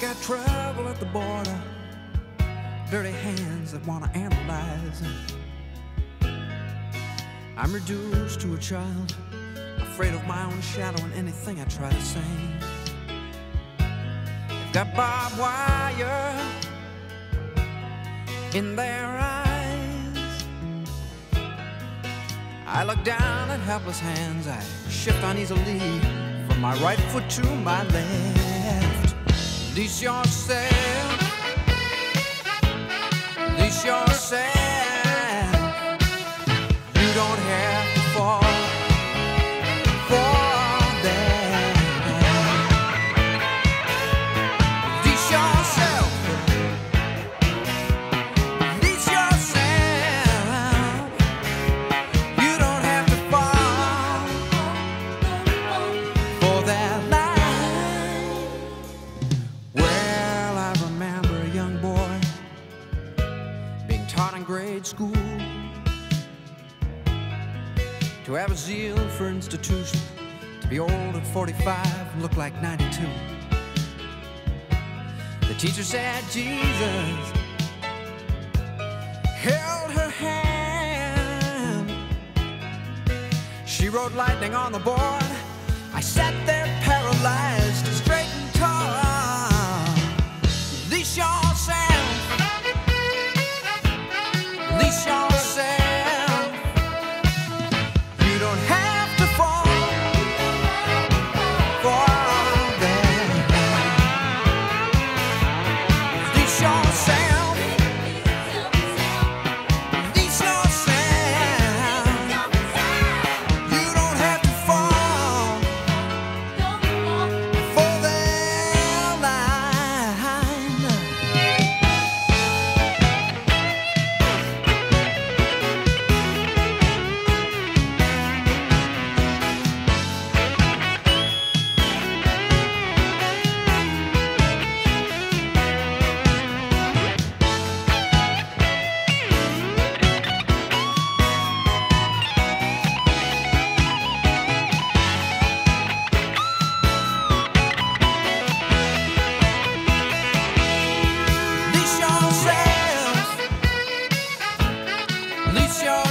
got trouble at the border, dirty hands that wanna analyze. I'm reduced to a child, afraid of my own shadow and anything I try to say. They've got barbed wire in their eyes. I look down at helpless hands, I shift uneasily from my right foot to my left. Release yourself. Release yourself. To have a zeal for institution, to be old at 45 and look like 92. The teacher said Jesus held her hand. She wrote lightning on the board. I sat there paralyzed At least you're